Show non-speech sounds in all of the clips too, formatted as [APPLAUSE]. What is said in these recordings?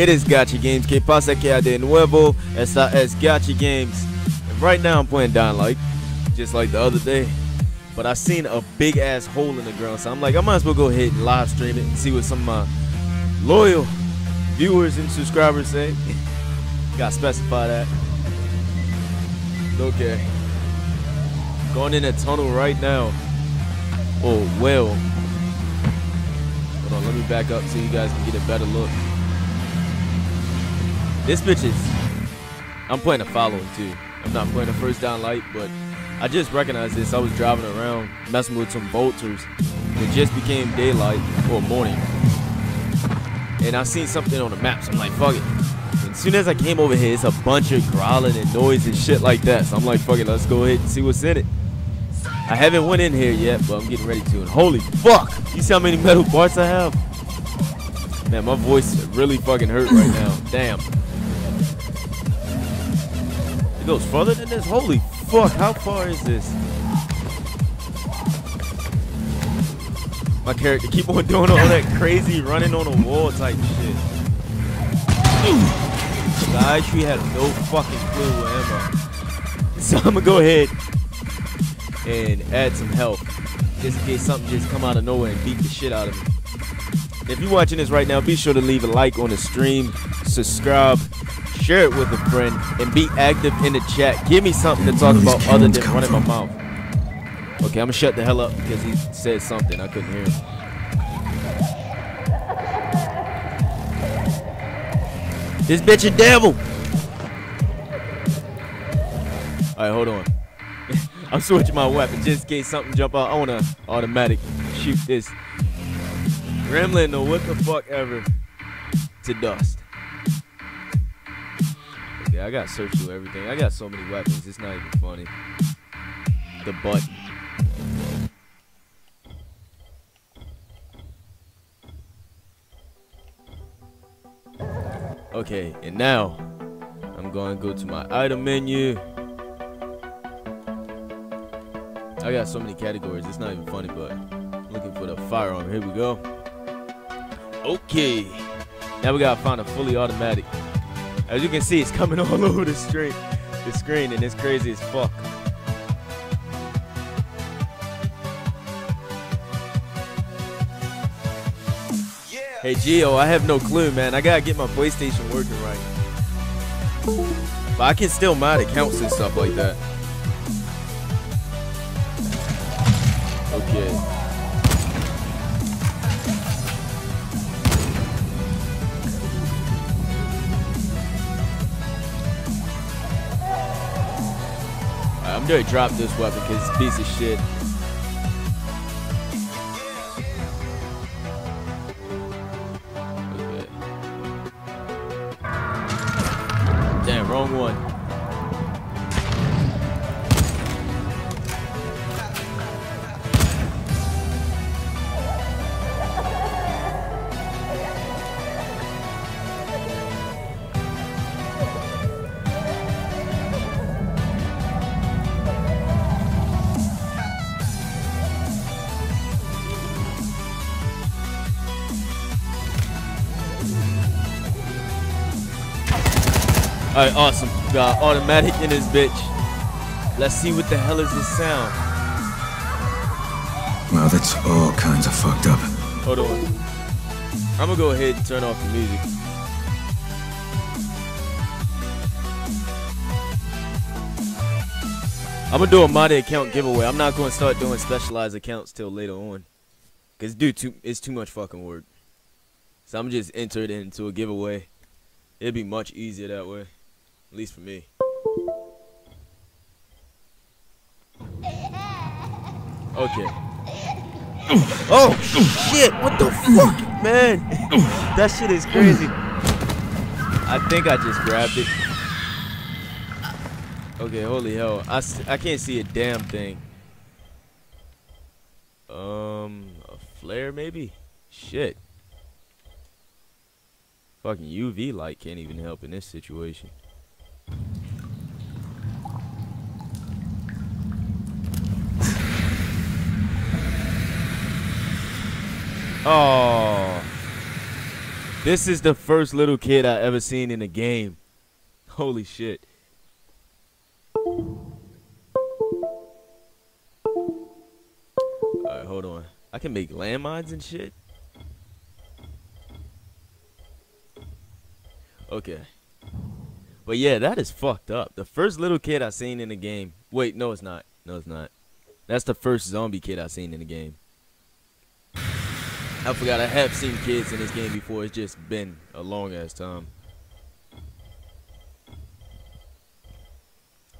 It is Gotcha Games. Que pasa que de nuevo? Esta es Gotcha Games. And right now I'm playing Dying Light, just like the other day. But I seen a big ass hole in the ground, so I'm like, I might as well go ahead and live stream it and see what some of my loyal viewers and subscribers say. [LAUGHS] Gotta specify that. Okay. Going in a tunnel right now. Oh, well. Hold on, let me back up so you guys can get a better look. This bitch is. I'm playing a following too. I'm not playing the first Dying Light, but I just recognized this. I was driving around messing with some bolters. It just became daylight or morning. And I seen something on the map, so I'm like, fuck it. And as soon as I came over here, it's a bunch of growling and noise and shit like that. So I'm like, fuck it, let's go ahead and see what's in it. I haven't went in here yet, but I'm getting ready to. And holy fuck! You see how many metal parts I have? Man, my voice really fucking hurt right now. Damn. Goes further than this? Holy fuck, how far is this? My character keep on [LAUGHS] doing all that crazy running on a wall type shit. I actually had no fucking clue where am I. So I'm gonna go ahead and add some health. Just in case something just come out of nowhere and beat the shit out of me. If you're watching this right now, be sure to leave a like on the stream, subscribe, share it with a friend, and be active in the chat. Give me something to talk about other than running my mouth. Okay, I'm gonna shut the hell up because he said something. I couldn't hear him. This bitch a devil. Alright, hold on. [LAUGHS] I'm switching my weapon just in case something jump out. I wanna automatic shoot this gremlin or what the fuck ever to dust. Okay, I got search through everything. I got so many weapons. It's not even funny. The button. Okay, and now I'm going to go to my item menu. I got so many categories, it's not even funny, but looking for the firearm. Here we go. Okay, now we gotta find a fully automatic. As you can see, it's coming [LAUGHS] all over the screen, the screen, and it's crazy as fuck. Hey Geo, I have no clue, man. I gotta get my PlayStation working right. But I can still mod accounts and stuff like that. Gonna drop this weapon because it's a piece of shit. Alright, awesome. Got automatic in this bitch. Let's see what the hell is this sound. Well, that's all kinds of fucked up. Hold on. I'm gonna go ahead and turn off the music. I'm gonna do a modded account giveaway. I'm not gonna start doing specialized accounts till later on. Cause dude, too it's too much fucking work. So I'm just enter it into a giveaway. It'd be much easier that way. At least for me. Okay. Oh shit! What the fuck, man? that shit is crazy. I think I just grabbed it. Okay, holy hell! I I can't see a damn thing. Um, a flare maybe? Shit. Fucking UV light can't even help in this situation. Oh. This is the first little kid I ever seen in a game. Holy shit. Alright, hold on. I can make landmines and shit? Okay. But yeah, that is fucked up. The first little kid I seen in the game. Wait, no it's not. No it's not. That's the first zombie kid I seen in the game. [SIGHS] I forgot I have seen kids in this game before. It's just been a long ass time.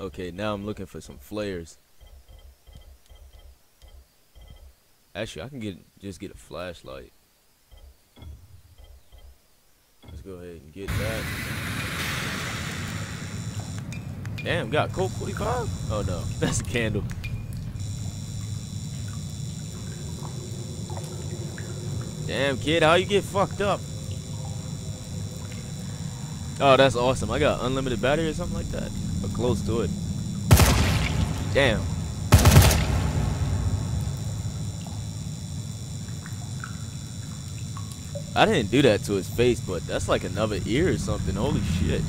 Okay, now I'm looking for some flares. Actually, I can get just get a flashlight. Let's go ahead and get that. Damn, got Colt 45? Oh no, [LAUGHS] that's a candle. Damn, kid, how you get fucked up? Oh, that's awesome. I got unlimited battery or something like that. Or close to it. Damn. I didn't do that to his face, but that's like another ear or something. Holy shit.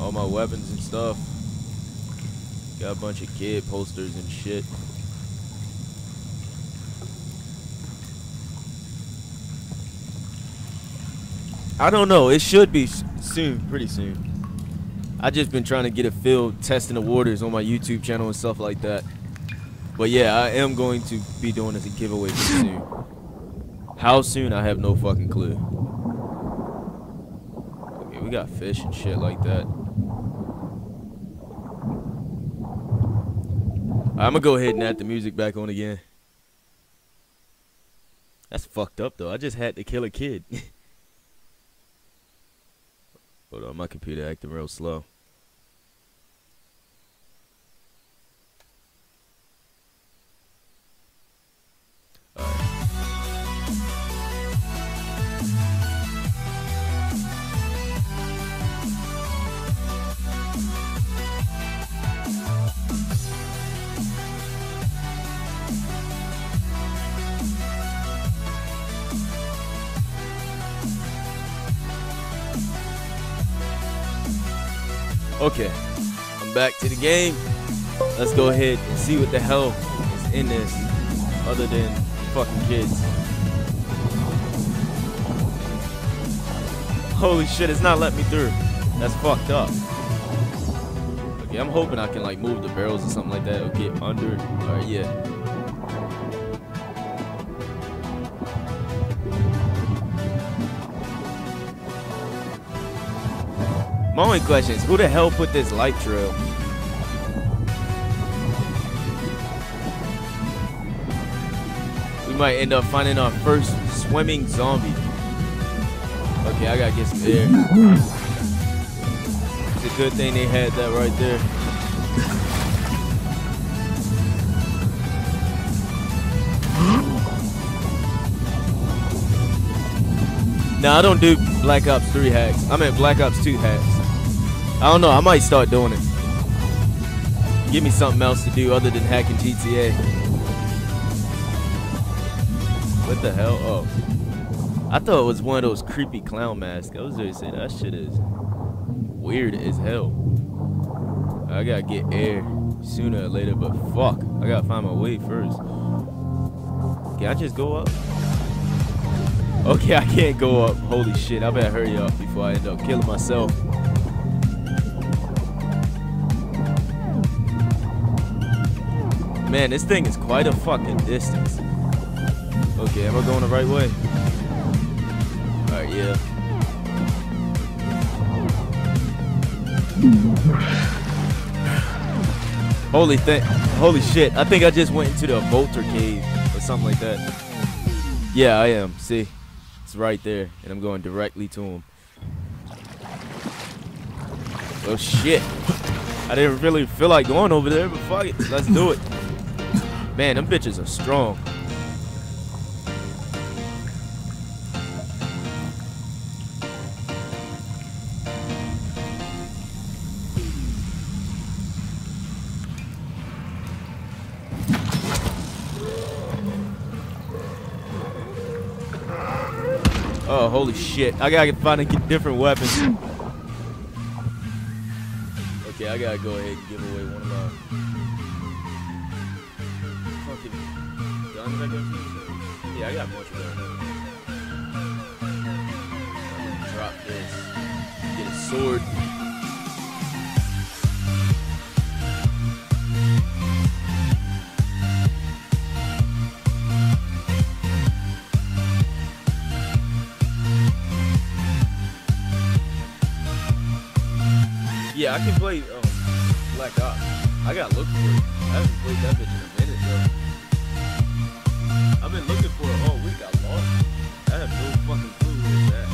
All my weapons and stuff. Got a bunch of kid posters and shit. I don't know. It should be soon, pretty soon. I just been trying to get a feel, testing the waters on my YouTube channel and stuff like that. But yeah, I am going to be doing this a giveaway soon. How soon? I have no fucking clue. Okay, we got fish and shit like that. I'm gonna go ahead and add the music back on again. That's fucked up though. I just had to kill a kid. [LAUGHS] Hold on, my computer acting real slow. Okay, I'm back to the game. Let's go ahead and see what the hell is in this other than fucking kids. Holy shit, it's not letting me through. That's fucked up. Okay, I'm hoping I can like move the barrels or something like that or get under. Alright, yeah. My only question is, who the hell put this light drill? We might end up finding our first swimming zombie. Okay, I gotta get some air. It's a good thing they had that right there. Now I don't do Black Ops 3 hacks. I mean Black Ops 2 hacks. I don't know. I might start doing it. Give me something else to do other than hacking GTA. What the hell? Oh. I thought it was one of those creepy clown masks. I was ready to say that shit is weird as hell. I gotta get air sooner or later, but fuck. I gotta find my way first. Can I just go up? Okay, I can't go up. Holy shit. I better hurry up before I end up killing myself. Man, this thing is quite a fucking distance. Okay, am I going the right way? Alright, yeah. Holy thing, holy shit! I think I just went into the Volter cave or something like that. Yeah, I am. See, it's right there, and I'm going directly to him. Oh shit! I didn't really feel like going over there, but fuck it, let's do it. Man, them bitches are strong. Oh, holy shit. I gotta find a different weapons. [GASPS] Okay, I gotta go ahead and give away one of my guns, I guess. Yeah, I got of guns. I'm gonna drop this. Get a sword. Yeah, I can play um, Black Ops. I gotta look for it. I haven't played that bitch in a minute though. I've been looking for it all week. I lost it. I have no fucking clue where it's at.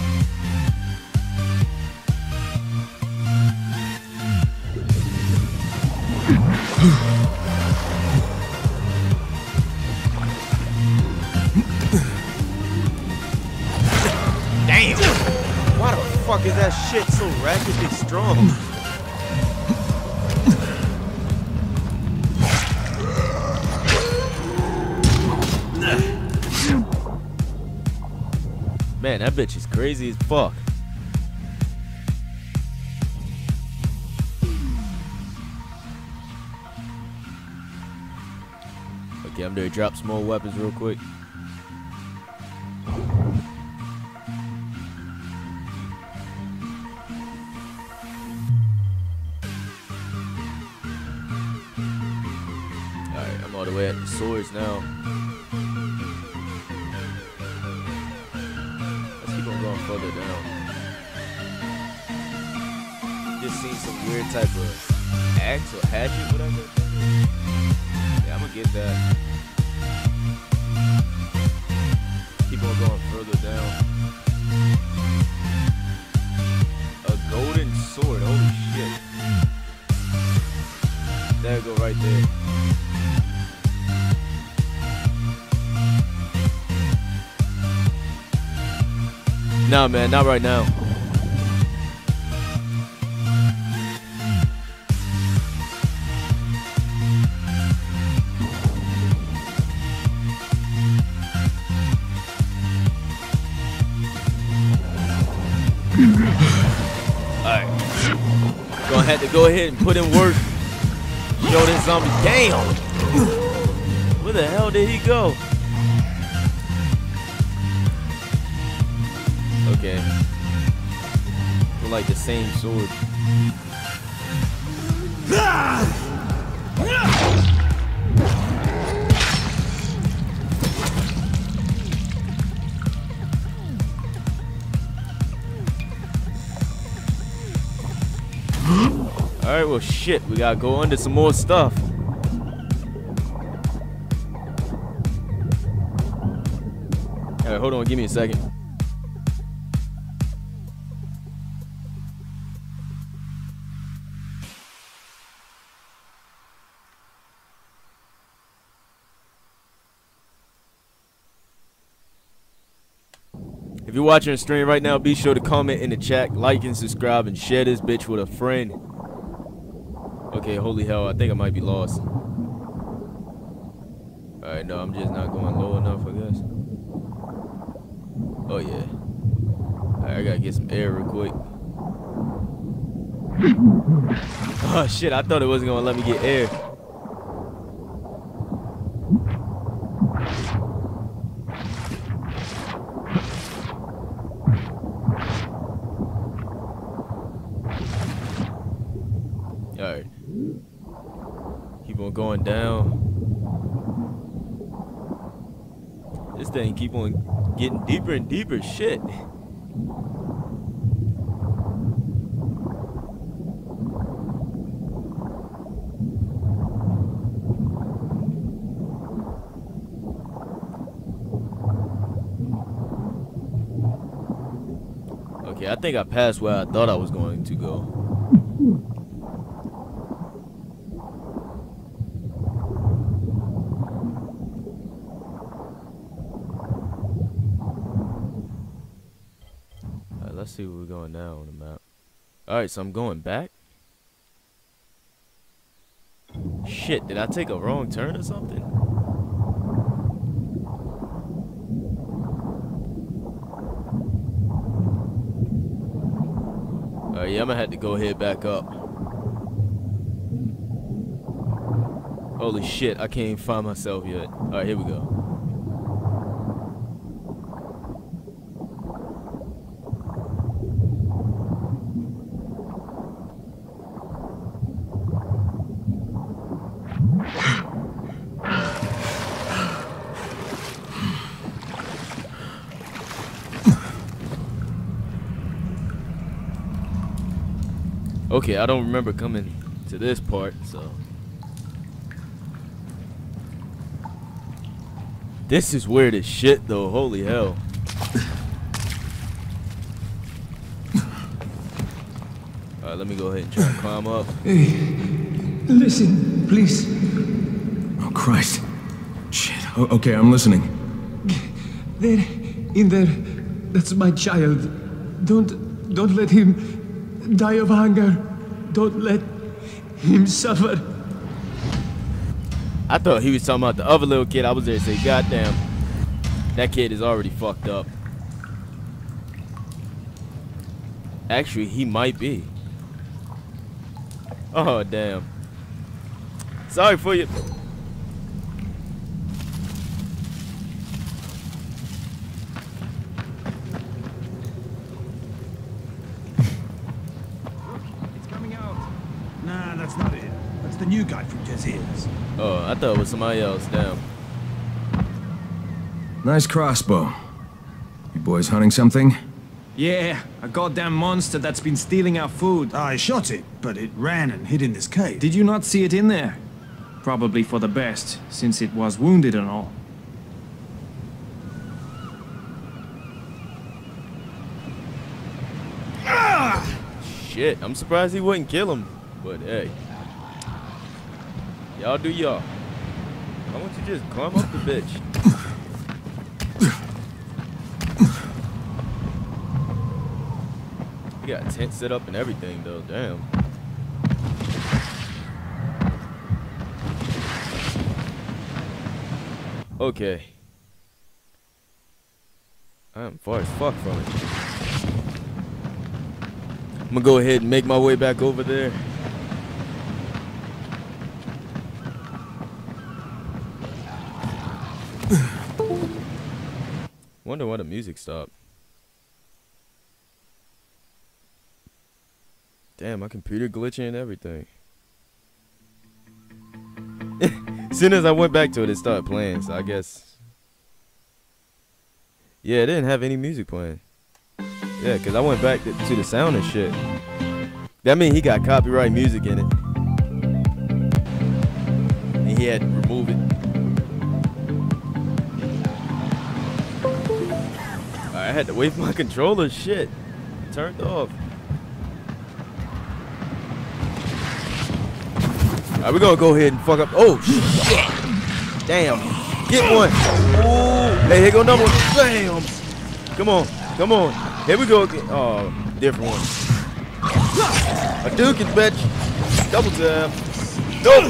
Damn! Why the fuck is that shit so rapidly strong? That bitch is crazy as fuck. Okay, I'm gonna drop some more weapons real quick. Alright, I'm all the way at the swords now. Nah, man, not right now. Alright. Gonna have to go ahead and put in work. Show this zombie. Damn! Where the hell did he go? Okay. We're like the same sword. Alright, well shit, we gotta go under some more stuff. Alright, hold on, give me a second. You're watching the stream right now, be sure to comment in the chat, like and subscribe, and share this bitch with a friend. Okay, holy hell, I think I might be lost. Alright, no, I'm just not going low enough, I guess. Oh, yeah. I gotta get some air real quick. [LAUGHS] Oh, shit, I thought it wasn't gonna let me get air. Alright. Keep on going down. This thing keep on getting deeper and deeper. Shit. Okay, I think I passed where I thought I was going to go. Let's see where we're going now on the map. Alright, so I'm going back. Shit, did I take a wrong turn or something? Alright, yeah, I'm gonna have to go ahead back up. Holy shit, I can't even find myself yet. Alright, here we go. Okay, I don't remember coming to this part, so. This is weird as shit, though. Holy hell. [LAUGHS] Alright, let me go ahead and try to climb up. Hey, listen, please. Oh, Christ. Shit. O- okay, I'm listening. There, in there, that's my child. Don't, don't let him die of hunger. Don't let him suffer. I thought he was talking about the other little kid. I was there to say, goddamn, that kid is already fucked up. Actually, he might be. Oh, damn. Sorry for you. It's coming out. Nah, that's not it. That's the new guy from Jazeera's. Oh, I thought it was somebody else. Damn. Nice crossbow. You boys hunting something? Yeah, a goddamn monster that's been stealing our food. I shot it, but it ran and hid in this cave. Did you not see it in there? Probably for the best, since it was wounded and all. Shit, I'm surprised he wouldn't kill him. But hey. Y'all do y'all. Why don't you just climb up the bitch? We got a tent set up and everything though, damn. Okay. I'm far as fuck from it. I'm gonna go ahead and make my way back over there. I wonder why the music stopped. Damn, my computer glitching and everything. as [LAUGHS] soon as I went back to it, it started playing, so I guess. Yeah, it didn't have any music playing. Yeah, because I went back to, to the sound and shit. That mean he got copyright music in it. And he had had to for my controller shit. Turned off. Alright, we're gonna go ahead and fuck up. Oh shit! Damn. Get one. Ooh. Hey, here go number one. Damn. Come on. Come on. Here we go again. Oh, different one. A Duke is bitch. Double tap. Nope.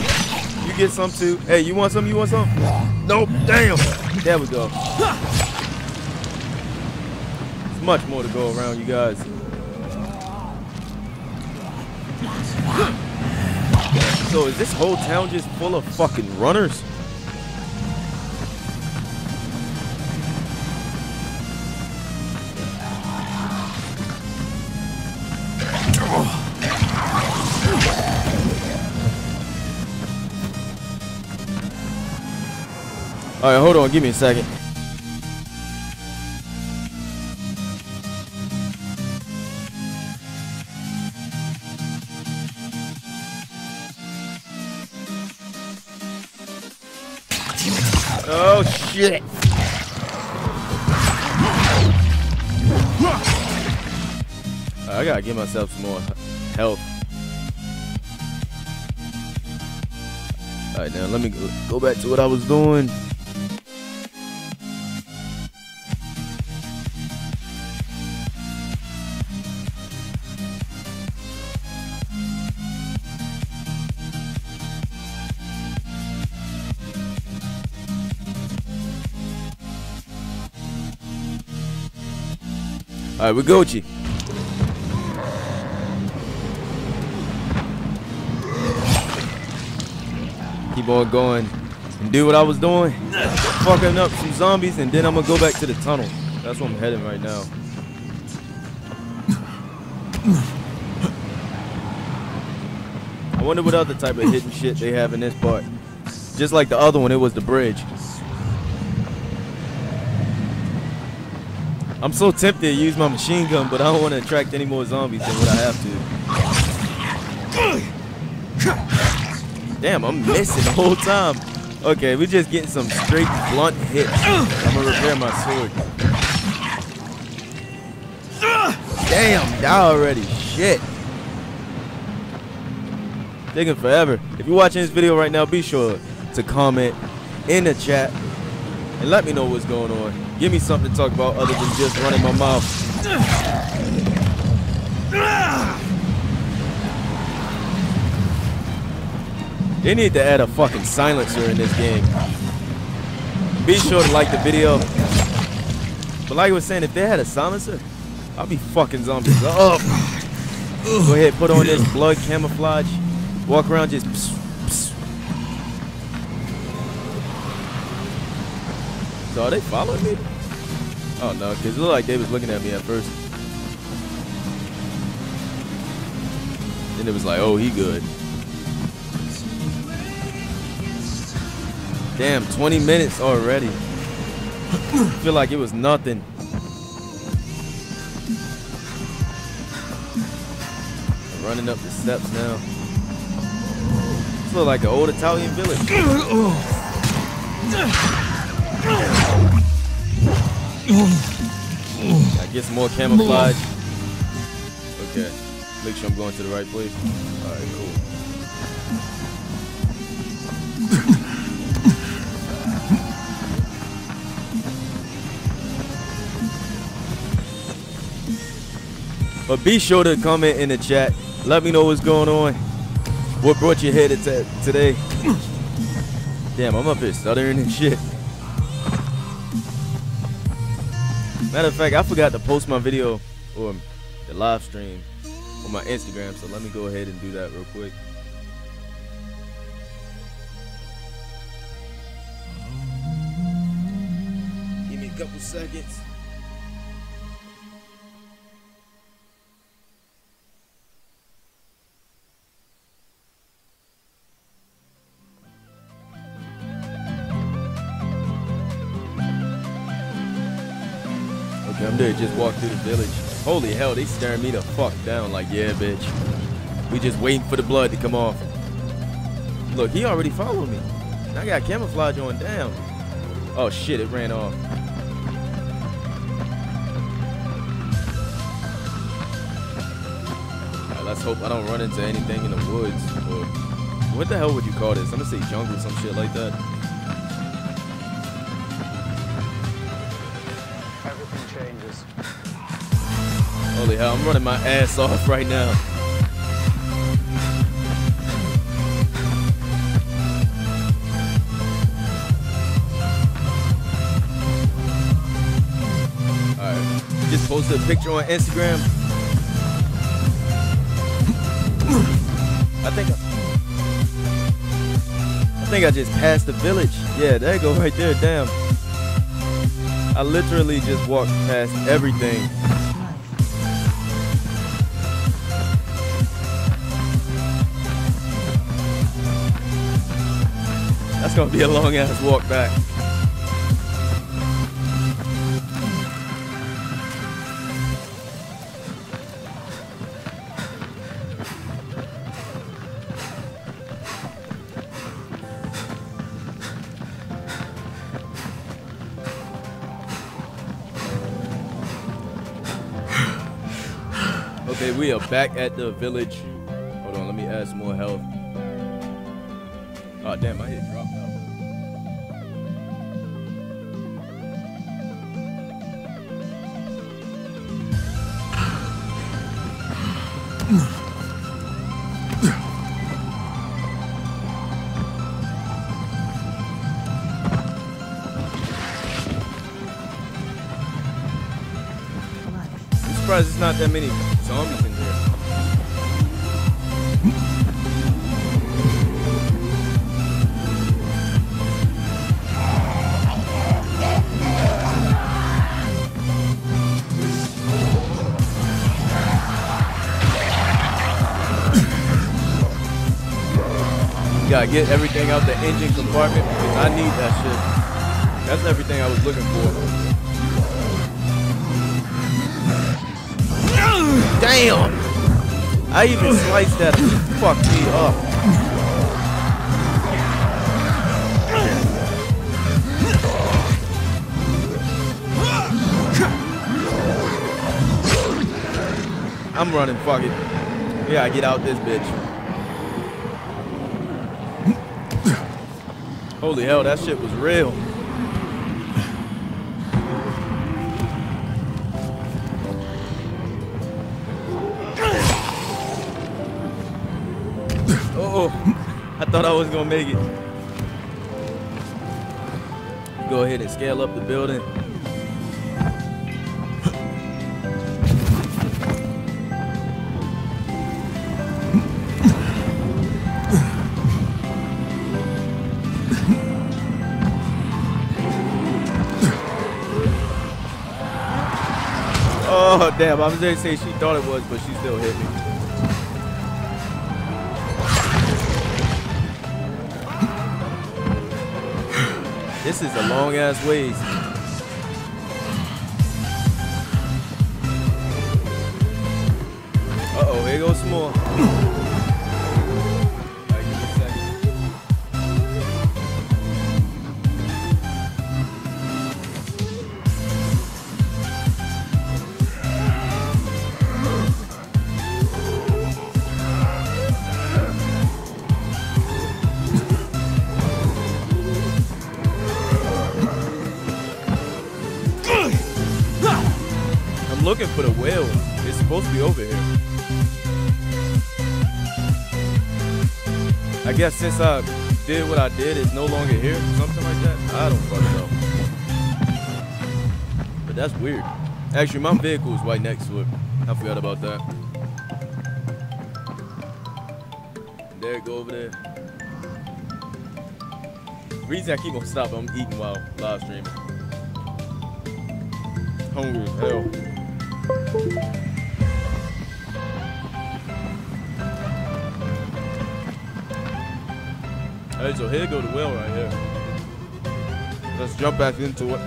You get some too. Hey, you want some? You want some? Nope. Damn. There we go. Much more to go around, you guys. So is this whole town just full of fucking runners? All right, hold on. Give me a second. Myself some more health. All right, now let me go- back to what I was doing. All right, we Gucci. Keep on going and do what I was doing, fucking up some zombies, and then I'm gonna go back to the tunnel. That's where I'm heading right now. I wonder what other type of hidden shit they have in this part. Just like the other one, it was the bridge. I'm so tempted to use my machine gun, but I don't want to attract any more zombies than what I have to. Damn, I'm missing the whole time. Okay, we're just getting some straight blunt hits. I'm gonna repair my sword. Damn, die already. Shit. Taking forever. If you're watching this video right now, be sure to comment in the chat and let me know what's going on. Give me something to talk about other than just running my mouth. They need to add a fucking silencer in this game. Be sure to like the video. But like I was saying, if they had a silencer, I'd be fucking zombies up. Go ahead, put on this blood camouflage. Walk around just. Pss, pss. So are they following me? Oh no, because it looked like they was looking at me at first. Then it was like, oh, he good. Damn, 20 minutes already. [CLEARS THROAT] feel like it was nothing. I'm running up the steps now. This look like an old Italian village. I get some more camouflage. Okay. Make sure I'm going to the right place. Alright, cool. But be sure to comment in the chat. Let me know what's going on. What brought you here to today? [CLEARS THROAT] Damn, I'm up here stuttering and shit. Matter of fact, I forgot to post my video or the live stream on my Instagram, so let me go ahead and do that real quick. Give me a couple seconds. Just walk through the village. Holy hell, they staring me the fuck down like, yeah, bitch. We just waiting for the blood to come off. Look, he already followed me. I got camouflage on. Damn. Oh shit, it ran off. Alright, let's hope I don't run into anything in the woods. Or what the hell would you call this? I'm gonna say jungle, some shit like that. Holy hell, I'm running my ass off right now. Alright. Just posted a picture on Instagram. I think I, I think I just passed the village. Yeah, there you go right there, damn. I literally just walked past everything. Gonna be a long ass walk back. Okay, we are back at the village. Hold on, let me add some more health. Oh damn, my head dropped out. I'm surprised there's not that many Gotta get everything out the engine compartment because I need that shit. That's everything I was looking for. Damn! I even sliced that. Fuck me up. I'm running. Fuck it. Yeah, I get out this bitch. Holy hell, that shit was real. Oh, I thought I was gonna make it. Go ahead and scale up the building. Damn! I was gonna say she thought it was, but she still hit me. This is a long ass ways. Uh oh, here goes more. I guess since I did what I did, it's no longer here. Something like that. I don't fucking know. But that's weird. Actually, my vehicle is right next to it. I forgot about that. There go over there. Reason I keep on stopping, I'm eating while live streaming. Hungry as hell. So here go the well right here. Let's jump back into it.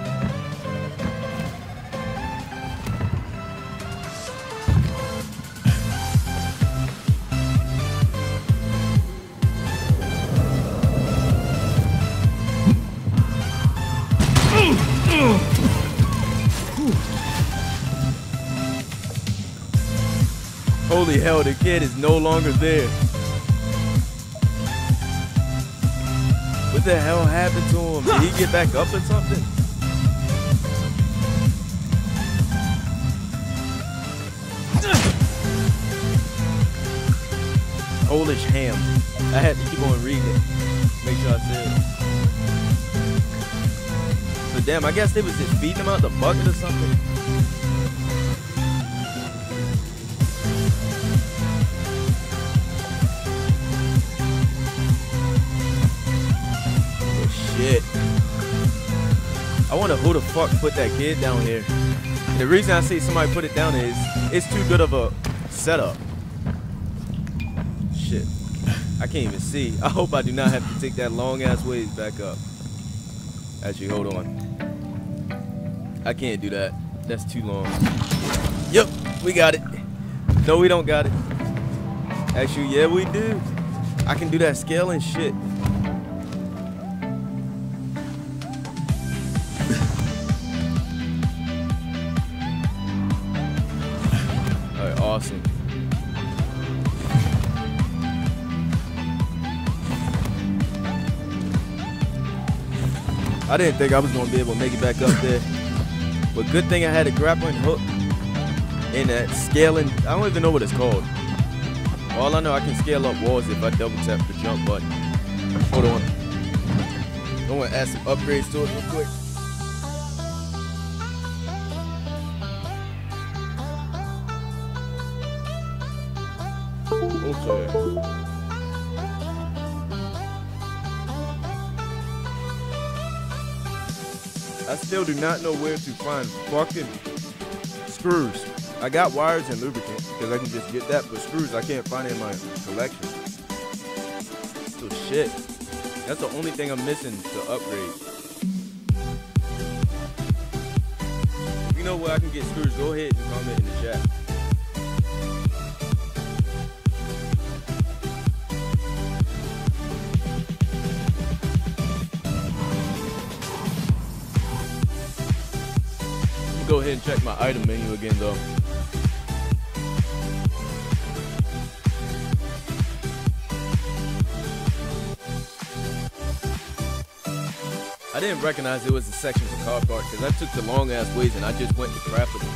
Holy hell, the kid is no longer there. What the hell happened to him? Did he get back up or something? Polish ham. I had to keep on reading. Make sure I said it. So damn, I guess they was just feeding him out the bucket or something. I wonder who the fuck put that kid down here. And the reason I say somebody put it down is it's too good of a setup. Shit. I can't even see. [LAUGHS] I hope I do not have to take that long ass ways back up. Actually, hold on. I can't do that. That's too long. Yep, we got it. No, we don't got it. Actually, yeah, we do. I can do that scaling shit. I didn't think I was gonna be able to make it back up there. But good thing I had a grappling hook and that scaling. I don't even know what it's called. All I know, I can scale up walls if I double tap the jump button. Hold on. I want to add some upgrades to it real quick. Okay. Still do not know where to find fucking screws. I got wires and lubricant because I can just get that, but screws I can't find in my collection. So shit. That's the only thing I'm missing to upgrade. If you know where I can get screws, go ahead and comment in the chat. And check my item menu again though. I didn't recognize it was a section for car park because I took the long ass ways and I just went to craftable.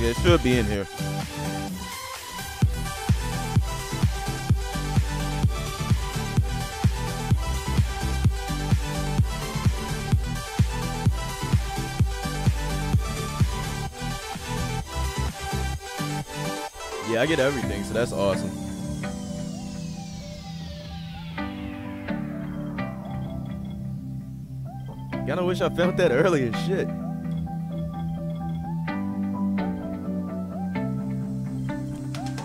Yeah, it should be in here. I get everything, so that's awesome. Kinda wish I felt that earlier, shit.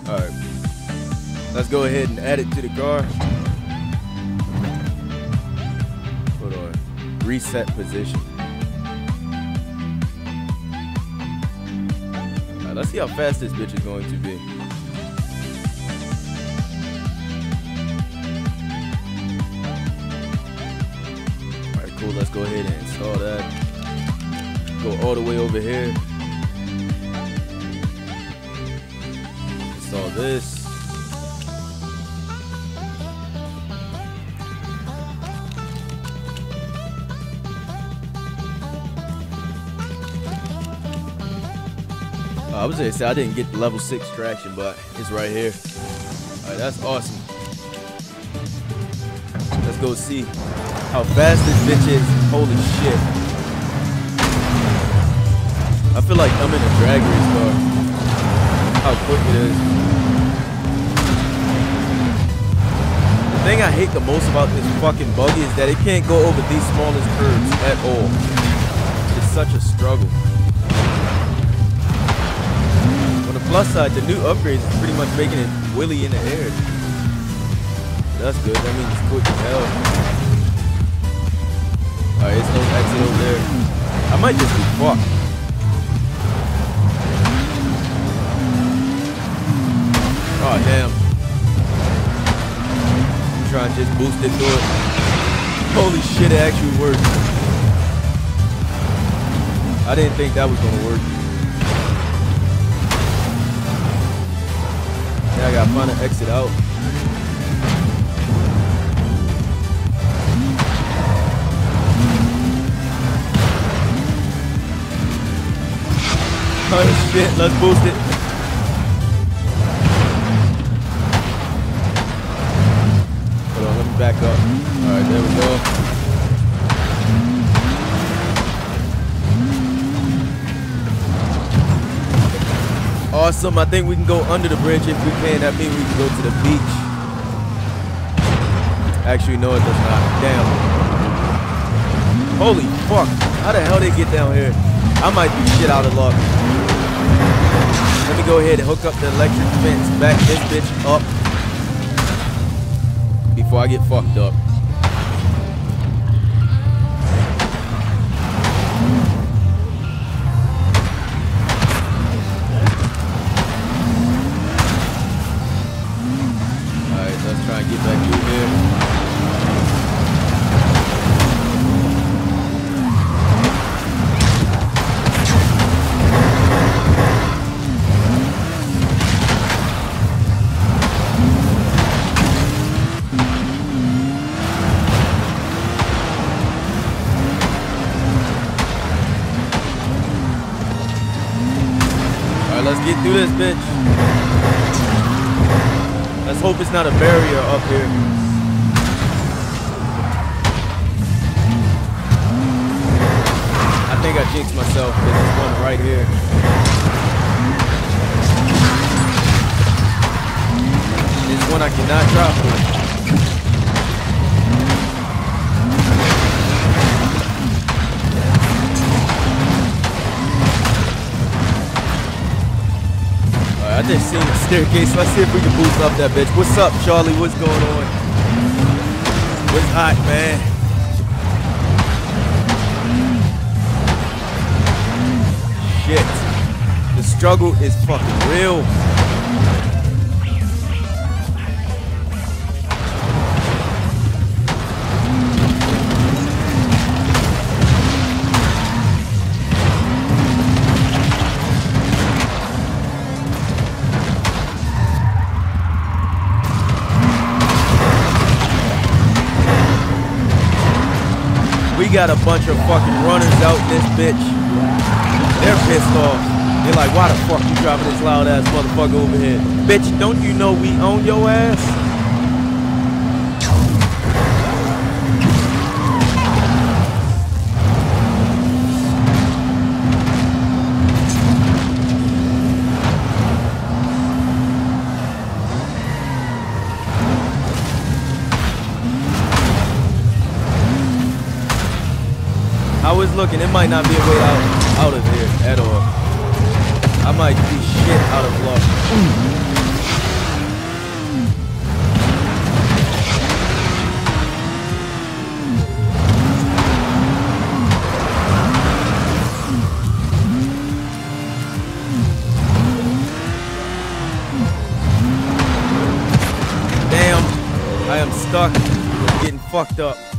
Alright. Let's go ahead and add it to the car. Hold on. Reset position. Let's see how fast this bitch is going to be. Let's go ahead and install that. Go all the way over here. Install this. Uh, I was gonna say I didn't get the level six traction, but it's right here. All right, that's awesome. Let's go see how fast this bitch is. Holy shit! I feel like I'm in a drag race car. How quick it is. The thing I hate the most about this fucking buggy is that it can't go over these smallest curves at all. It's such a struggle. On the plus side, the new upgrades is pretty much making it willy in the air. That's good. That means it's quick as hell. Alright, it's no exit over there. I might just be fucked. Oh damn. I'm trying to just boost it through it. Holy shit, it actually worked. I didn't think that was gonna work. Yeah, I gotta find an exit out. Oh shit, let's boost it. Hold on, let me back up. Alright, there we go. Awesome. I think we can go under the bridge if we can. That means we can go to the beach. Actually, no, it does not. Damn. Holy fuck. How the hell they get down here? I might be shit out of luck. Go ahead and hook up the electric fence. Back this bitch up. Before I get fucked up. Let's this bitch. Let's hope it's not a barrier up here. I think I jinxed myself with this one right here. This one I cannot drop with. Just seen the staircase. Let's see if we can boost up that bitch. What's up, Charlie? What's going on? What's hot, man? Shit. The struggle is fucking real. Got a bunch of fucking runners out in this bitch. They're pissed off. They're like, why the fuck you driving this loud ass motherfucker over here? Bitch, don't you know we own your ass? How looking, it might not be a way out, out of here at all. I might be shit out of luck. Damn, I am stuck, getting fucked up.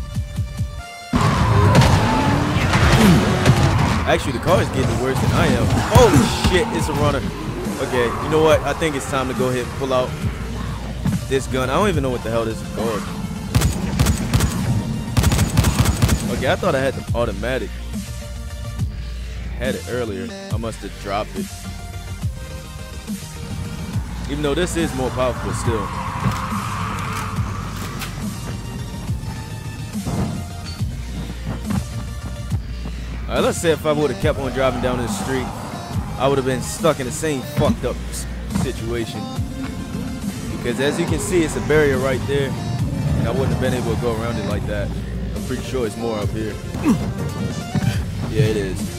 Actually, the car is getting worse than I am. Holy shit, it's a runner. Okay, you know what? I think it's time to go ahead and pull out this gun. I don't even know what the hell this is called. Okay, I thought I had the automatic. Had it earlier. I must have dropped it. Even though this is more powerful still. Right, let's say if I would have kept on driving down this street, I would have been stuck in the same fucked up situation. Because as you can see, it's a barrier right there, and I wouldn't have been able to go around it like that. I'm pretty sure it's more up here. [COUGHS] yeah, it is.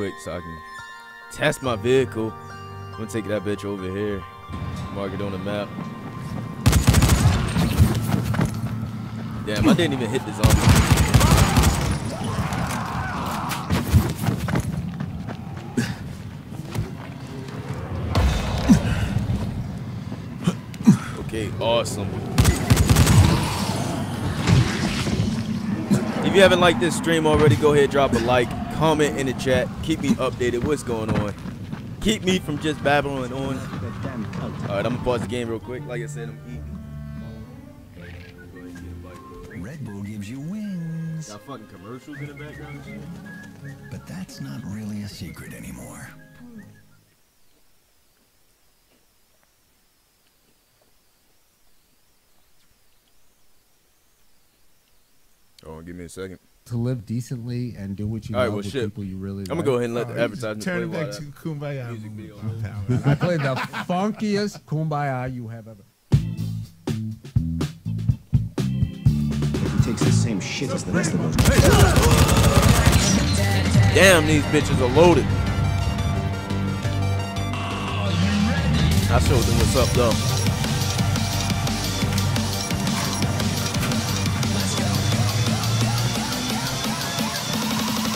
Quick so I can test my vehicle. I'm gonna take that bitch over here, mark it on the map. Damn, I didn't even hit the zombie. Okay, awesome. If you haven't liked this stream already, go ahead, drop a like, comment in the chat, keep me updated. What's going on? Keep me from just babbling on. All right, I'm gonna pause the game real quick. Like I said, I'm eating. Red Bull gives you wings, Got fucking commercials in the background. but that's not really a secret anymore. Oh, give me a second. To live decently and do what you All right, love well, with shit. people you really I'm gonna go ahead and let the Oh, you advertisement Turn it back to Kumbaya. music video [LAUGHS] I played the funkiest kumbaya you have ever. He takes the same shit as the rest of those. Damn, these bitches are loaded. I showed them what's up though.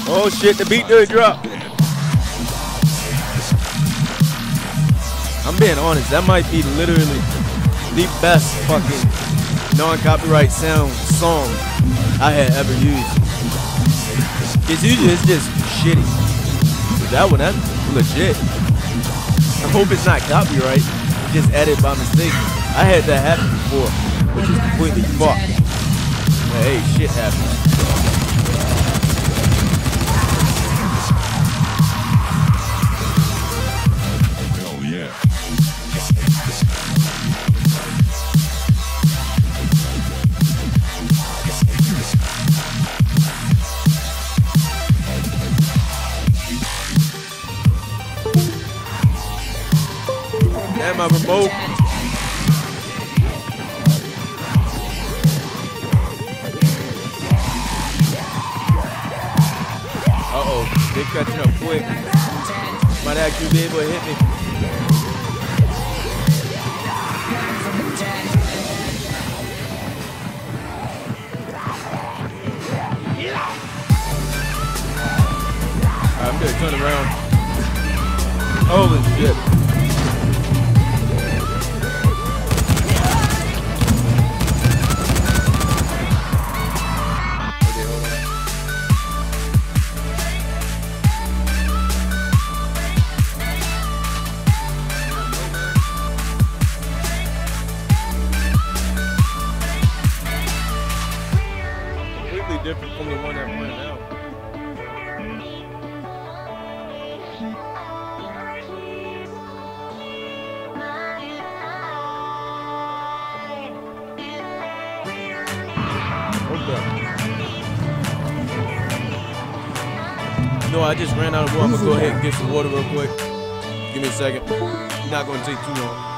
Oh shit, the beat did drop. I'm being honest, that might be literally the best fucking non-copyright sound song I had ever used. Cause usually it's just shitty. But that one, that's legit. I hope it's not copyright. It's just added by mistake. I had that happen before, which is completely fucked. But hey, shit happens. Smoke. Uh-oh, they're catching up quick. Might actually be able to hit me. I'm gonna turn around. Holy shit. Out of water. I'm gonna go ahead and get some water real quick. Give me a second. Not gonna take too long.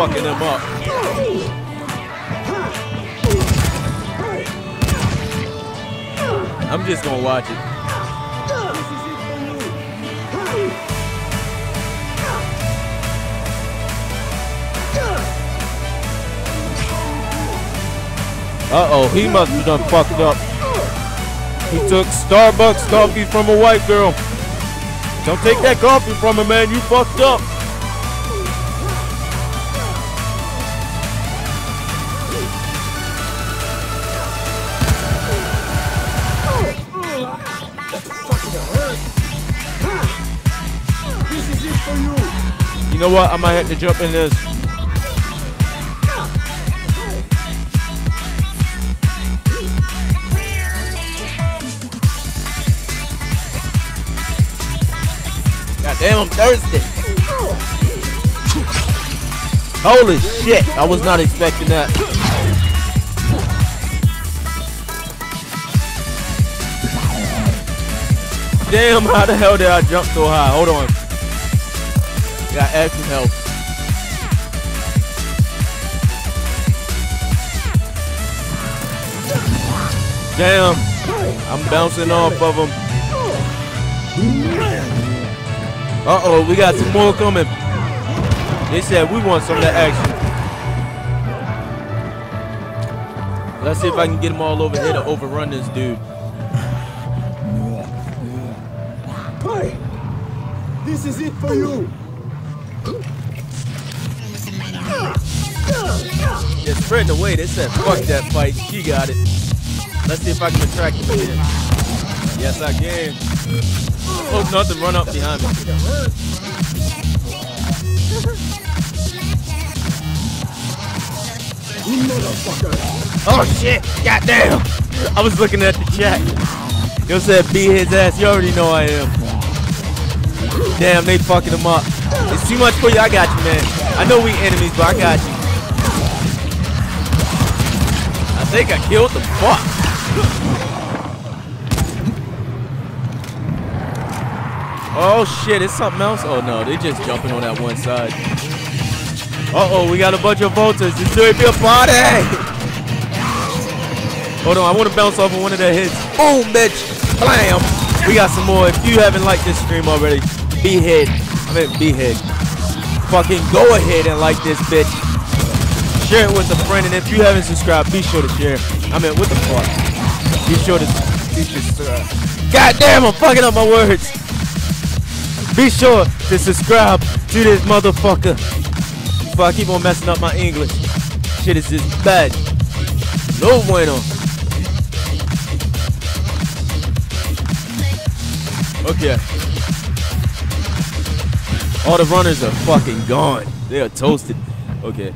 Fucking him up. I'm just gonna watch it. Uh-oh, he must have done fucked up. He took Starbucks coffee from a white girl. Don't take that coffee from her, man. You fucked up. Know what? I might have to jump in this. Damn, I'm thirsty. Holy shit, I was not expecting that. Damn, how the hell did I jump so high? Hold on. Got extra help. Damn, I'm bouncing off of him. Uh oh, we got some more coming. They said we want some of that action. Let's see if I can get them all over here to overrun this dude. This is it for you! Spreading away. They said, fuck that fight. She got it. Let's see if I can attract him here. Yes, I can. Enough to run up behind me. Oh shit! Goddamn! I was looking at the chat. Yo said beat his ass. You already know I am. Damn, they fucking him up. It's too much for you. I got you, man. I know we enemies, but I got you. Think I killed the fuck. Oh shit, it's something else? Oh no, they're just jumping on that one side. Uh-oh, we got a bunch of vultures. It's doing me a party! Hold on, I want to bounce off of one of their hits. Boom, bitch! Blam! We got some more. If you haven't liked this stream already, be hit. I mean, be hit. Fucking go ahead and like this bitch. Share it with a friend, and if you haven't subscribed, be sure to share. I mean, what the fuck? Be sure to, be sure to subscribe. God damn, I'm fucking up my words. Be sure to subscribe to this motherfucker before I keep on messing up my English. Shit is just bad. No bueno. Okay. All the runners are fucking gone. They are toasted. Okay.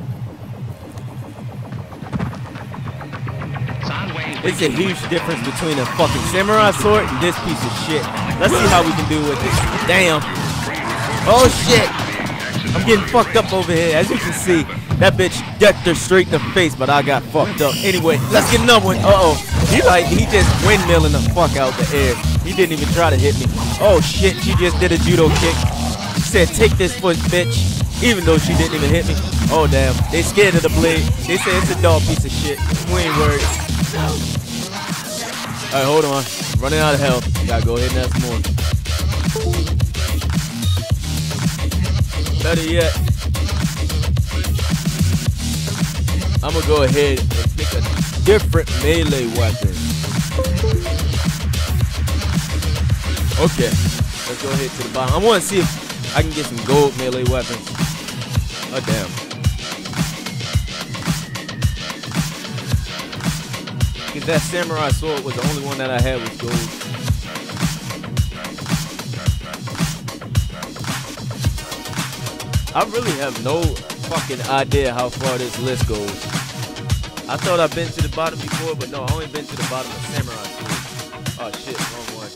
It's a huge difference between a fucking samurai sword and this piece of shit. Let's see how we can do with it. Damn. Oh shit. I'm getting fucked up over here. As you can see, that bitch decked her straight in the face, but I got fucked up. Anyway, let's get another one. Uh-oh. He like, he just windmilling the fuck out the air. He didn't even try to hit me. Oh shit, she just did a judo kick. She said, take this foot, bitch. Even though she didn't even hit me. Oh damn. They scared of the blade. They say it's a dog piece of shit. We ain't worried. Alright, hold on. running out of health. Gotta go ahead and add some more. Better yet, I'm gonna go ahead and pick a different melee weapon. Okay, let's go ahead to the bottom. I want to see if I can get some gold melee weapons. Oh damn. That samurai sword was the only one that I had was gold. I really have no fucking idea how far this list goes. I thought I've been to the bottom before, but no, I only been to the bottom of Samurai Sword. Oh shit, wrong one.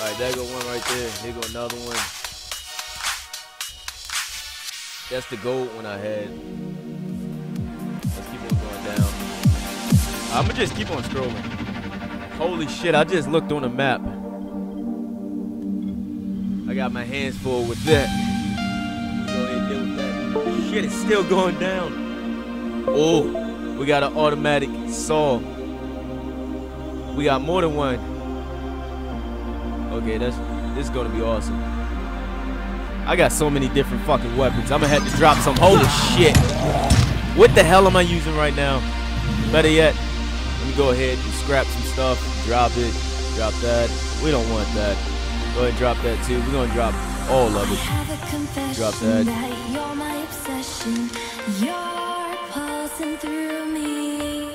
Alright, there go one right there. Here go another one. That's the gold one I had. I'ma just keep on scrolling. Holy shit, I just looked on the map. I got my hands full with that. Go ahead and deal with that. Shit, it's still going down. Oh, we got an automatic saw. We got more than one. Okay, that's this is gonna be awesome. I got so many different fucking weapons. I'm gonna have to drop some. Holy shit! What the hell am I using right now? Better yet, let me go ahead and scrap some stuff. Drop it. Drop that. We don't want that. Go ahead and drop that too. We're gonna drop all of it. Drop that.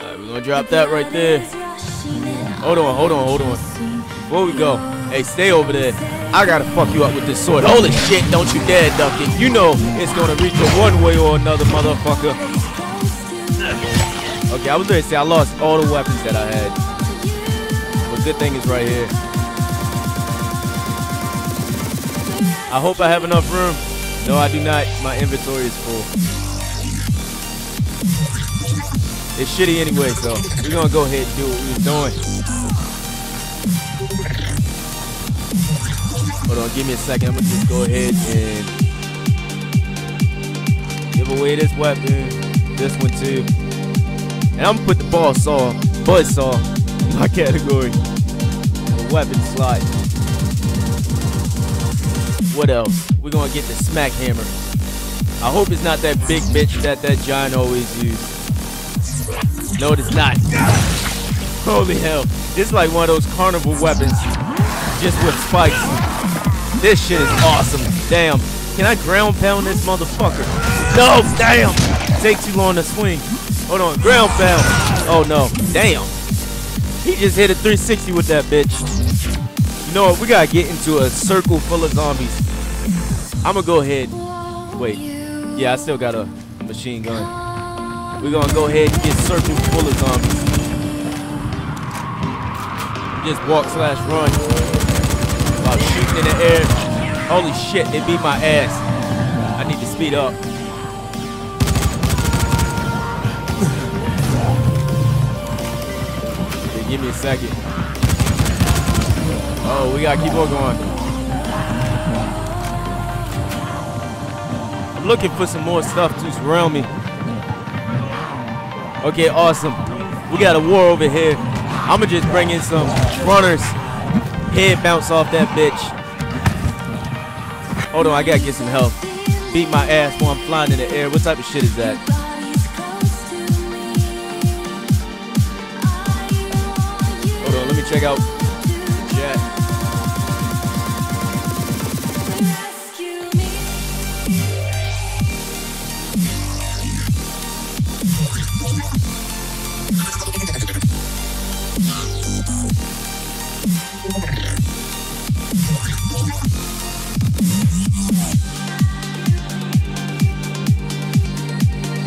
Alright, we're gonna drop that right there. Hold on, hold on, hold on. Before we go, hey, stay over there. I gotta fuck you up with this sword. Holy shit, don't you dare duck it. You know it's gonna reach you one way or another, motherfucker. Okay, I was gonna say I lost all the weapons that I had. But good thing is right here. I hope I have enough room. No, I do not. My inventory is full. It's shitty anyway, so we're gonna go ahead and do what we was doing. Hold on, give me a second. I'm gonna just go ahead and give away this weapon, this one too. And I'm gonna put the ball saw, buzz saw in my category. The weapon slot. What else? We're gonna get the smack hammer. I hope it's not that big bitch that that giant always used. No, it's not. Holy hell. This is like one of those carnival weapons. Just with spikes. This shit is awesome. Damn. Can I ground pound this motherfucker? No, damn. Take too long to swing. Hold on, ground pound. Oh no, damn. He just hit a 360 with that bitch. You know what? We gotta get into a circle full of zombies. I'm gonna go ahead. Wait. Yeah, I still got a machine gun. We're gonna go ahead and get circle full of zombies. Just walk slash run. While shooting in the air. Holy shit, they beat my ass. I need to speed up. Give me a second. Oh, we gotta keep on going. I'm looking for some more stuff to surround me. Okay, awesome. We got a war over here. I'ma just bring in some runners. Head bounce off that bitch. Hold on, I gotta get some help. Beat my ass while I'm flying in the air. What type of shit is that? Me check out chat.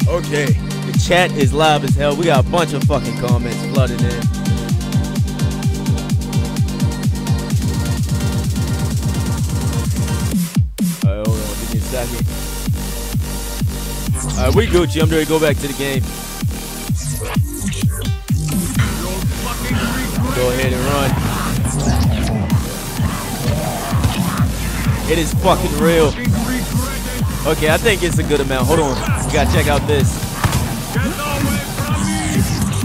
Okay, the chat is live as hell. We got a bunch of fucking comments flooding in. Alright, we Gucci. I'm ready to go back to the game. Go ahead and run. It is fucking real. Okay, I think it's a good amount. Hold on. We gotta check out this.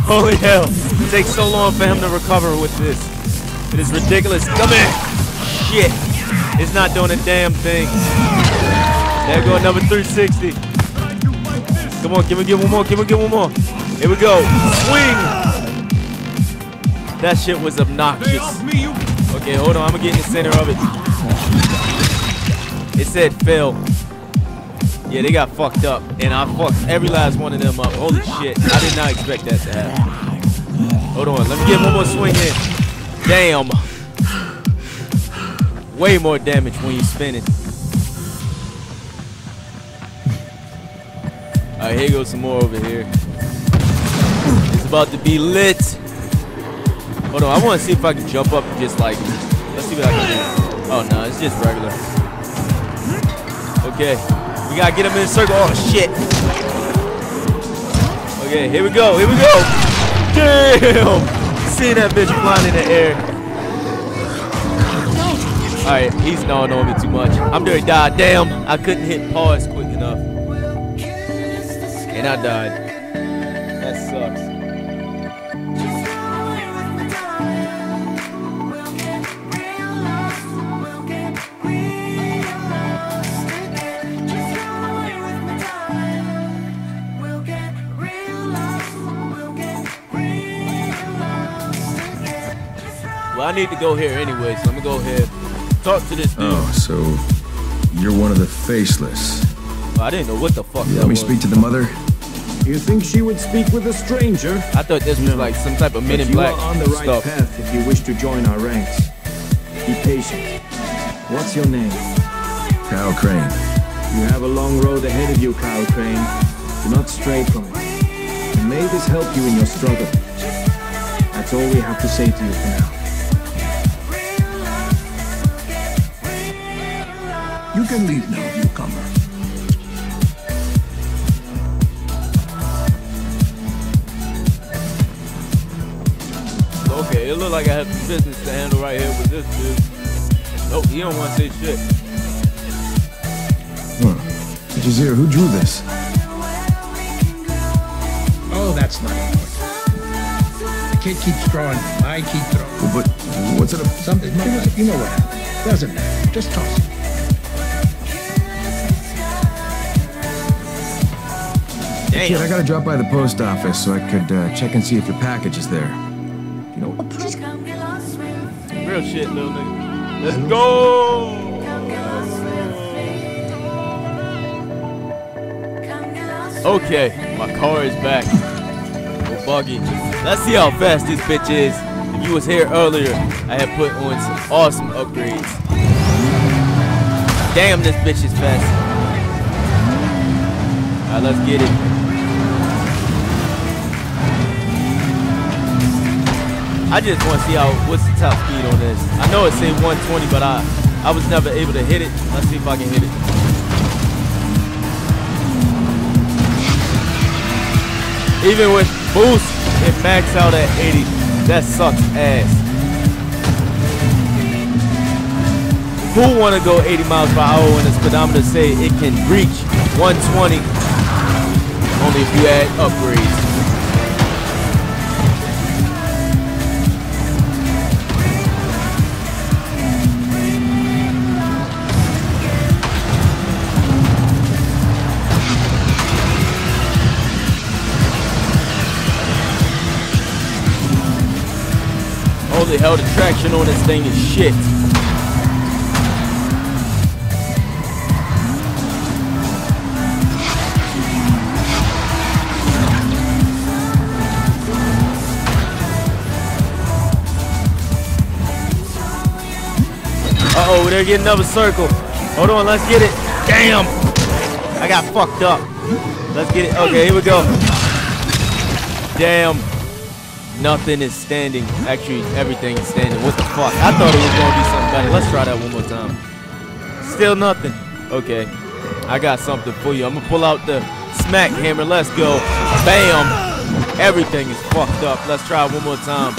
Oh, Holy hell. It takes so long for him to recover with this. It is ridiculous. Come in. Shit. It's not doing a damn thing. There go number 360. Come on, give me give one more. Give me give one more. Here we go. Swing. That shit was obnoxious. Okay, hold on. I'm gonna get in the center of it. It said fail. Yeah, they got fucked up, and I fucked every last one of them up. Holy shit, I did not expect that to happen. Hold on, let me get one more swing in. Damn. Way more damage when you spin it. All right, here goes some more over here. It's about to be lit. Hold on, I want to see if I can jump up and just like, let's see what I can do. Oh no, it's just regular. Okay, we gotta get him in a circle. Oh shit. Okay, here we go, here we go. Damn! See that bitch flying in the air. Alright, he's gnawing on me too much. I'm gonna die. Damn, I couldn't hit pause. And I died. That sucks. Well, I need to go here anyway, so I'm gonna go ahead. Talk to this dude. Oh, so you're one of the faceless. Well, I didn't know what the fuck You that let me was. speak to the mother? You think she would speak with a stranger? I thought this was like some type of Men But in you Black are on the right stuff. path if you wish to join our ranks. Be patient. What's your name? Kyle Crane. You have a long road ahead of you, Kyle Crane. Do not stray from it. And may this help you in your struggle. That's all we have to say to you for now. You can leave now, it looked like I have some business to handle right here with this dude. Nope, he don't want to say shit. Huh. Jazir, who drew this? Oh, that's not important. The kid keeps drawing. I keep throwing. Well, but what's it? A- Something, you know, you know what happened. Doesn't matter. Just toss it. Damn. Kid, I gotta drop by the post office so I could uh, check and see if your package is there. Real shit, little nigga. Let's go! Okay, my car is back. Go buggy. Let's see how fast this bitch is. If you was here earlier, I had put on some awesome upgrades. Damn, this bitch is fast. Alright, let's get it. I just want to see how what's the top speed on this. I know it say 120, but I I was never able to hit it. Let's see if I can hit it. Even with boost, it max out at 80. That sucks ass. Who want to go 80 miles per hour when the speedometer say it can reach 120? Only if you add upgrades. Holy the traction on this thing is shit. Uh-oh, they're getting another circle. Hold on, let's get it. Damn! I got fucked up. Let's get it. Okay, here we go. Damn. Nothing is standing. Actually, everything is standing. What the fuck? I thought it was going to be something better. Let's try that one more time. Still nothing. Okay. I got something for you. I'm going to pull out the smack hammer. Let's go. Bam. Everything is fucked up. Let's try one more time.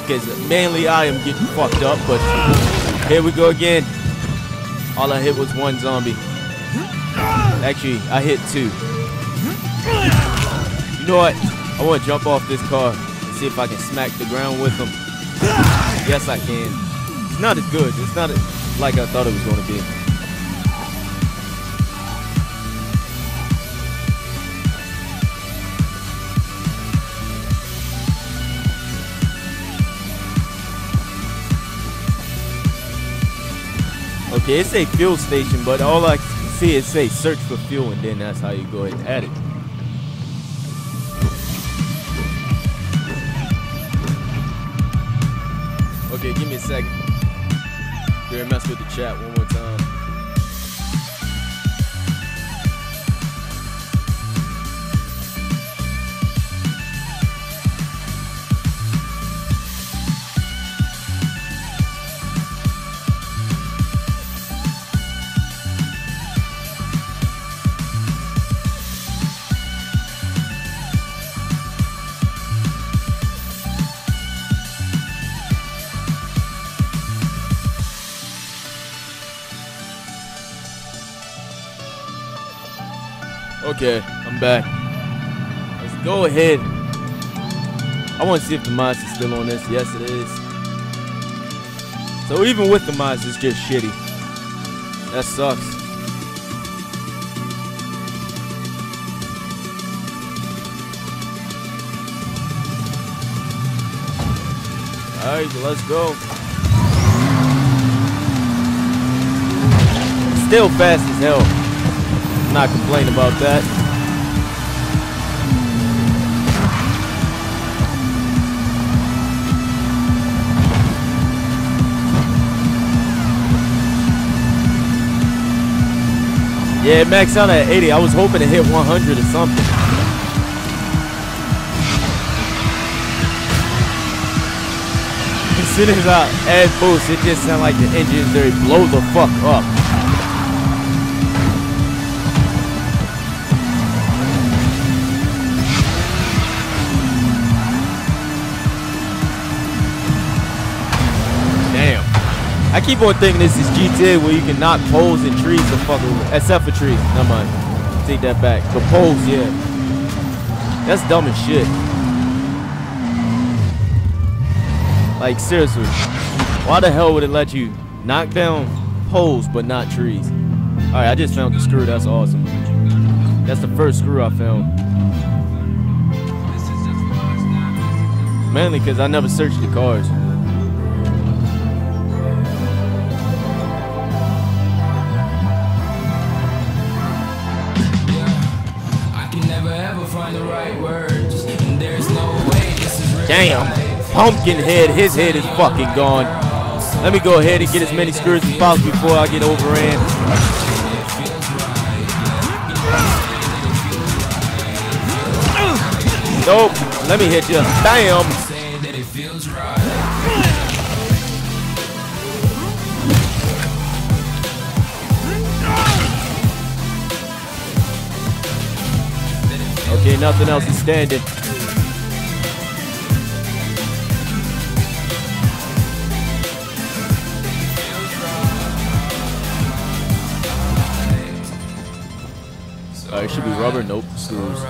Because mainly I am getting fucked up, but here we go again. All I hit was one zombie. Actually, I hit two. You know what? I want to jump off this car and see if I can smack the ground with them. Yes, I can. It's not as good. It's not like I thought it was going to be. Okay, it's a fuel station, but all I see is say search for fuel, and then that's how you go ahead and add it. Second. Here, mess with the chat one more time. Okay, I'm back. Let's go ahead. I want to see if the mods is still on this. Yes, it is. So even with the mods, it's just shitty. That sucks. Alright, let's go. Still fast as hell. Not complaining about that. Yeah, it maxed out at 80. I was hoping to hit 100 or something. As soon as I add boost, it just sounds like the engine is blow the fuck up. I keep on thinking this is GTA where you can knock poles and trees the fuck over. Except for trees. Never mind. Take that back. But poles, yeah. That's dumb as shit. Like, seriously. Why the hell would it let you knock down poles but not trees? Alright, I just found the screw. That's awesome. That's the first screw I found. Mainly because I never searched the cars. Damn. Pumpkinhead, his head is fucking gone. Let me go ahead and get as many screws as possible before I get overran. Nope. Let me hit you. Bam. Okay, nothing else is standing. Should be rubber, nope, screws.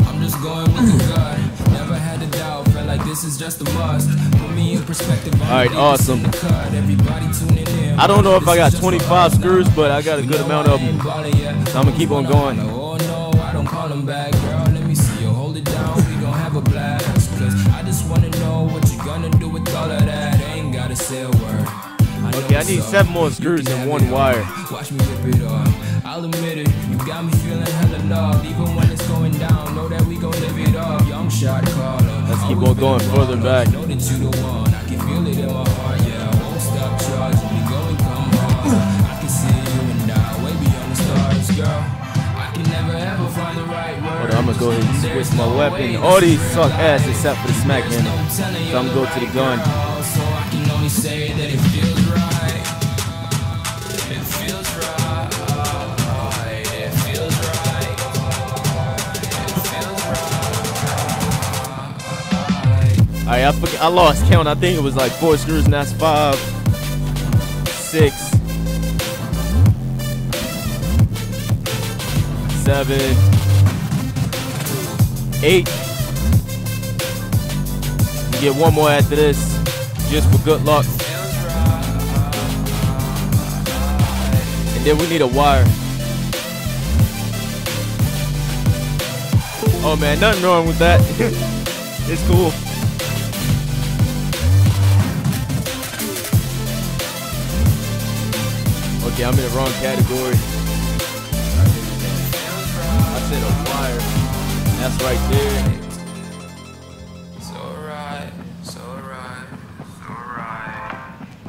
I'm just going with the. Never had a doubt, felt like this is just a must. Put me in perspective. Alright, awesome. in the cut. Everybody tuning in. I don't know if I got 25 screws, but I got a good amount of them. So I'm gonna keep on going. Oh Okay, I need seven more screws and one wire. Watch me rip it off. I'll admit it, you got me feeling hella loved. Even when it's going down, know that we gon' live it up. Young shot caller. Let's keep on going further back. Know that you the one. I can feel it in my heart. Yeah, I won't stop charging. We go and come hard. I can see you and I way beyond the stars, girl. I can never ever find the right word. Hold on, I'm gonna go ahead and switch my weapon. All these suck ass except for the smack handle. So I'm gonna go to the gun. Alright, I forget, I lost count. I think it was like four screws, and that's five, six, seven, eight. You get one more after this, just for good luck. And then we need a wire. Oh man, nothing wrong with that. [LAUGHS] it's cool. The wrong category. I said a wire. That's right there. It's alright. It's alright. It's alright.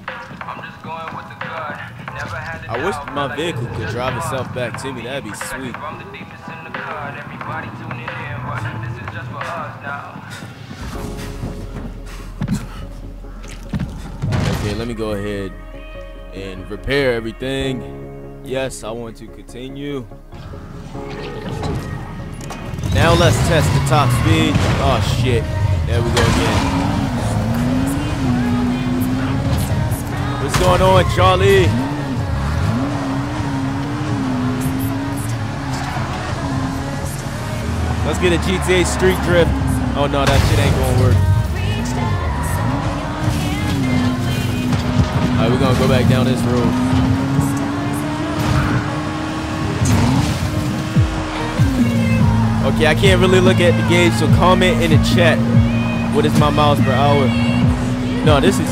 I'm just going with the gut. Never had to I wish my vehicle could drive itself back to me. That'd be sweet. I'm the deepest in the cut. Everybody tuning in, but this is just for us now. Okay, let me go ahead and repair everything. Yes, I want to continue. Now let's test the top speed. Oh shit. There we go again. What's going on, Charlie? Let's get a GTA Street Drift. Oh no, that shit ain't gonna work. Alright, we're gonna go back down this road. Okay, I can't really look at the gauge, so comment in the chat. What is my miles per hour? No, this is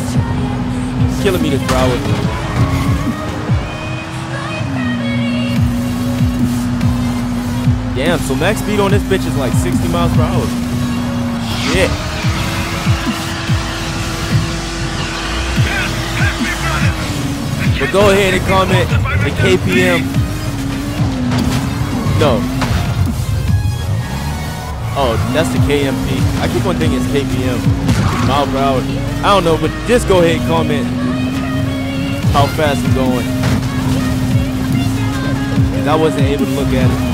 kilometers per hour. Damn, so max speed on this bitch is like 60 miles per hour. Shit. But go ahead and comment the KPM. No. Oh, that's the KMP. I keep on thinking it's KPM. Mile per hour. I don't know, but just go ahead and comment how fast I'm going. Cause I wasn't able to look at it.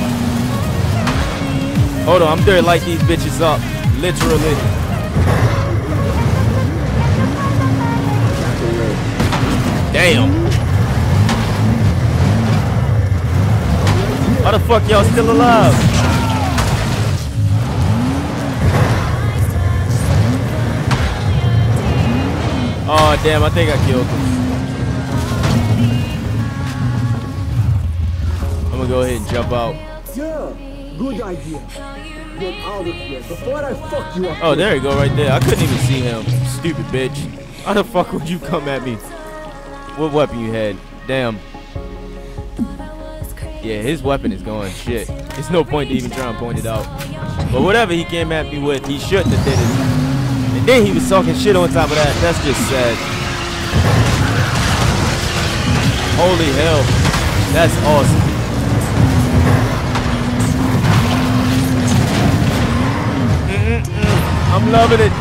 Hold on, I'm to light these bitches up. Literally. Damn. How the fuck y'all still alive? Oh damn, I think I killed him. I'm gonna go ahead and jump out. Yeah, good idea. Get out of here before I fuck you up. Oh, there you go, right there. I couldn't even see him. Stupid bitch. How the fuck would you come at me? What weapon you had? Damn. Yeah, his weapon is going shit. It's no point to even try and point it out. But whatever he came at me with, he shouldn't have did it. And then he was talking shit on top of that. That's just sad. Holy hell. That's awesome. Mm-mm-mm. I'm loving it.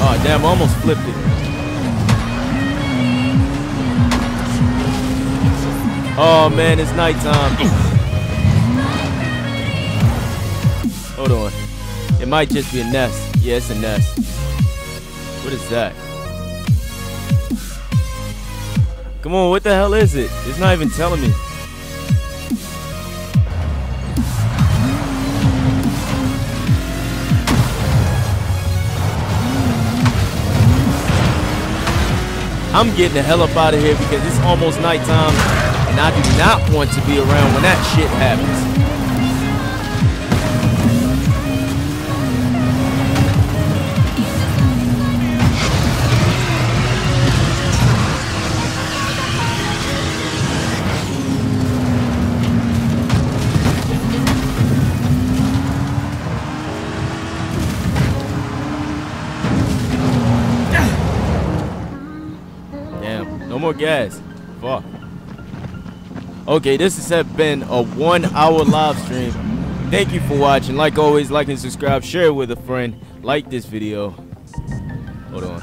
Oh damn, I almost flipped it. Oh man, it's nighttime. Hold on. It might just be a nest. Yeah, it's a nest. What is that? Come on, what the hell is it? It's not even telling me. I'm getting the hell up out of here because it's almost nighttime and I do not want to be around when that shit happens. Damn, no more gas. Fuck. Okay, this has been a one hour live stream. Thank you for watching. Like always, like and subscribe. Share it with a friend. Like this video. Hold on.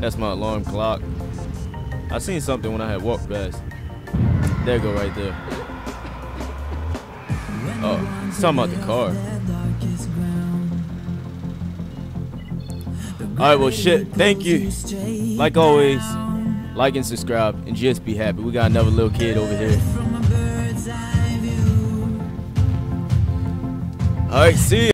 That's my alarm clock. I seen something when I had walked past. There go right there. Oh, it's talking about the car. Alright, well shit, thank you. Like always, like and subscribe and just be happy. We got another little kid over here. Alright, see ya.